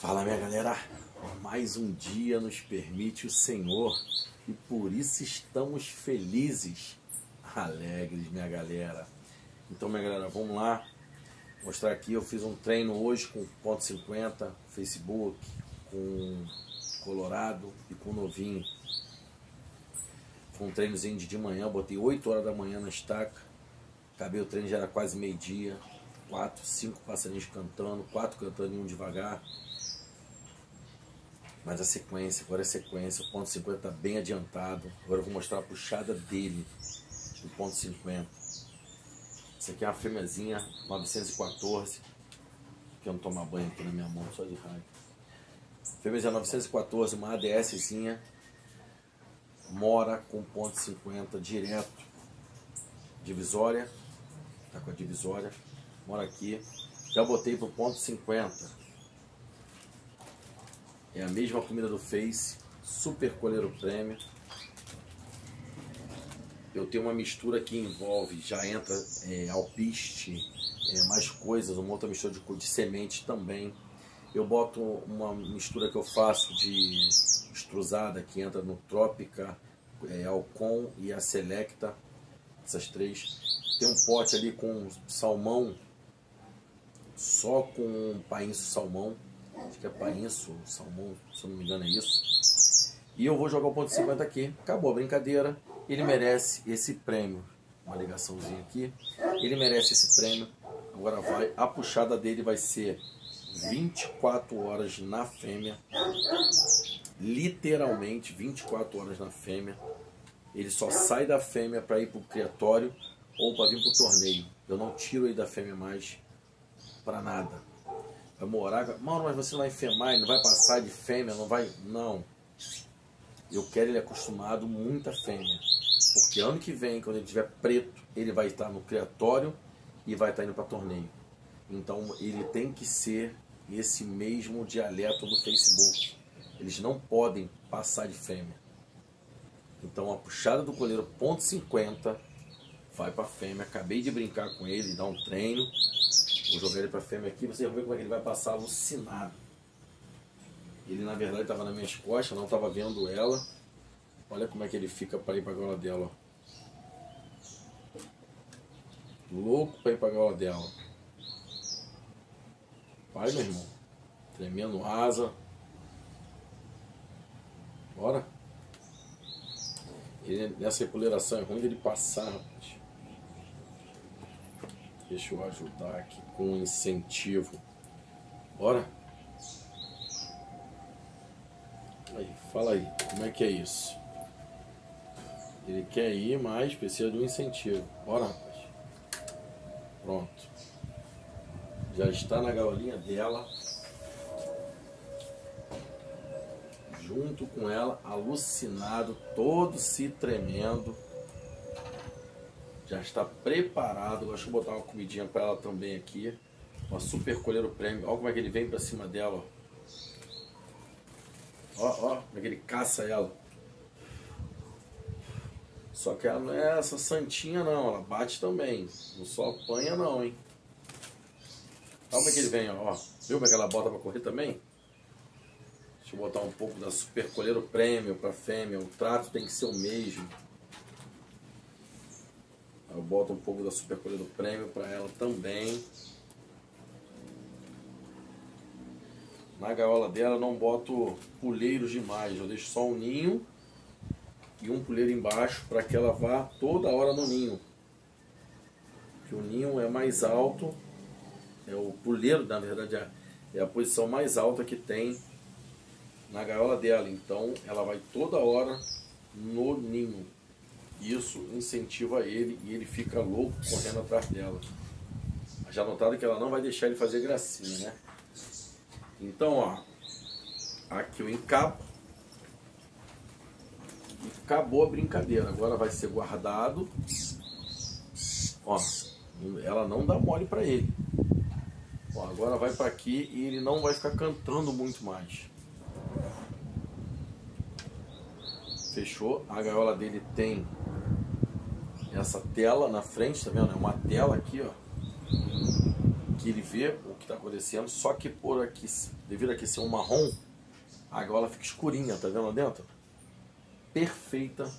Fala minha galera, mais um dia nos permite o Senhor e por isso estamos felizes, alegres minha galera. Então minha galera, vamos lá mostrar aqui, eu fiz um treino hoje com ponto .50, Facebook, com Colorado e com Novinho. Foi um treinozinho de, manhã, botei 8 horas da manhã na estaca, acabei o treino já era quase meio dia, quatro, cinco passarinhos cantando, quatro cantando e um devagar. Mas a sequência, agora é sequência, o ponto 50 está bem adiantado. Agora eu vou mostrar a puxada dele, do ponto 50. Essa aqui é uma fêmeazinha 914, que eu não tomar banho aqui na minha mão, só de raiva. Fêmeazinha 914, uma ADSzinha, mora com ponto 50 direto. Divisória, tá com a divisória, mora aqui. Já botei pro ponto 50. É a mesma comida do Face, super coleiro prêmio. Eu tenho uma mistura que envolve, já entra é, alpiste, é, mais coisas, uma outra mistura de, de semente também. Eu boto uma mistura que eu faço de extrusada, que entra no Trópica, é, Alcon e a Selecta, essas três. Tem um pote ali com salmão, só com painço salmão acho que é painço, salmão, se eu não me engano é isso. E eu vou jogar o ponto 50 aqui. Acabou a brincadeira. Ele merece esse prêmio. Uma ligaçãozinha aqui. Ele merece esse prêmio. Agora vai. A puxada dele vai ser 24 horas na fêmea. Literalmente 24 horas na fêmea. Ele só sai da fêmea para ir para o criatório ou para vir para o torneio. Eu não tiro ele da fêmea mais para nada vai morar. Mano, mas você não vai ele não vai passar de fêmea, não vai. Não. Eu quero ele acostumado muita fêmea. Porque ano que vem, quando ele tiver preto, ele vai estar no criatório e vai estar indo para torneio. Então ele tem que ser esse mesmo dialeto do Facebook. Eles não podem passar de fêmea. Então a puxada do coleiro ponto .50 vai para fêmea. Acabei de brincar com ele, dar um treino. Vou jogar ele para fêmea aqui, você vai ver como é que ele vai passar alucinado. Ele na verdade estava nas minhas costas, não estava vendo ela. Olha como é que ele fica para ir para a gola dela. Louco para ir para a gola dela. Vai, meu irmão. Tremendo asa. Bora. Ele, nessa repuleração é ruim dele passar, rapaz. Deixa eu ajudar aqui com incentivo. Bora? Aí, fala aí, como é que é isso? Ele quer ir, mas precisa um incentivo. Bora, rapaz. Pronto. Já está na gaiolinha dela. Junto com ela, alucinado, todo se tremendo já está preparado. Deixa eu botar uma comidinha para ela também aqui. Uma super colheiro prêmio. Olha como é que ele vem para cima dela. Ó, ó, como é que ele caça ela. Só que ela não é essa santinha não, ela bate também. Não só apanha não, hein. Olha como é que ele vem, ó. Viu como é que ela bota para correr também? Deixa eu botar um pouco da super colheiro prêmio para fêmea. O trato tem que ser o mesmo. Eu boto um pouco da supercolha do prêmio para ela também. Na gaiola dela não boto puleiros demais, eu deixo só um ninho e um puleiro embaixo para que ela vá toda hora no ninho. Que o ninho é mais alto, é o puleiro na verdade é, é a posição mais alta que tem na gaiola dela, então ela vai toda hora no ninho. Isso incentiva ele e ele fica louco correndo atrás dela. Já notaram que ela não vai deixar ele fazer gracinha, né? Então, ó, aqui o encapo. Acabou a brincadeira. Agora vai ser guardado. Ó, ela não dá mole para ele. Ó, agora vai para aqui e ele não vai ficar cantando muito mais. Fechou? A gaiola dele tem essa tela na frente, tá vendo? É uma tela aqui, ó. Que ele vê o que está acontecendo, só que por aqui, devido a aqui ser um marrom, a gola fica escurinha, tá vendo lá dentro? Perfeita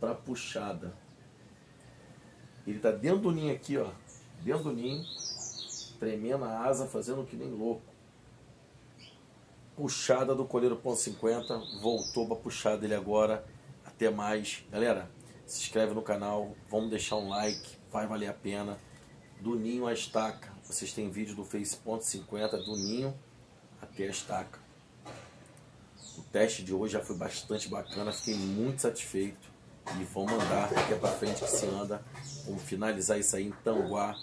para puxada. Ele tá dentro do ninho aqui, ó, dentro do ninho, tremendo a asa, fazendo que nem louco. Puxada do colheiro ponto 50, voltou para puxar dele agora. Até mais. Galera, se inscreve no canal, vamos deixar um like, vai valer a pena. Do ninho à estaca. Vocês têm vídeo do Face ponto 50 do ninho até a estaca. O teste de hoje já foi bastante bacana, fiquei muito satisfeito. E vamos andar daqui para frente que se anda. Vamos finalizar isso aí em Tanguá.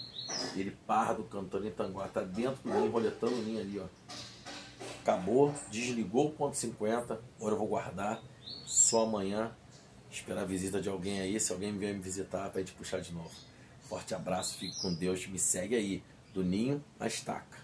Ele pardo cantando em Tanguá. Tá dentro do ninho, roletando o ninho ali, ó. Acabou, desligou o ponto 50. Agora eu vou guardar. Só amanhã. Esperar a visita de alguém aí. Se alguém vier me visitar, pra gente puxar de novo. Forte abraço, fique com Deus. Me segue aí. Do ninho à estaca.